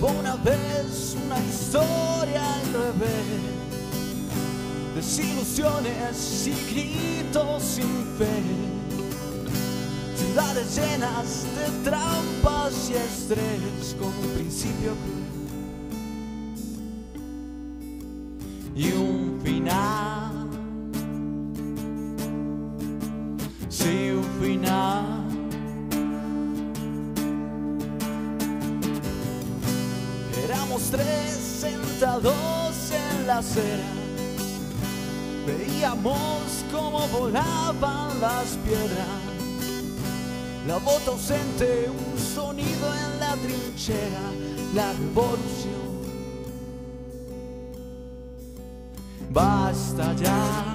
Una vez una historia al revés, desilusiones y gritos sin fe, ciudades llenas de trampas y estrés con un principio. Cruel y un sentados en la acera. Veíamos cómo volaban las piedras. La bota ausente, un sonido en la trinchera, la revolución. Basta ya.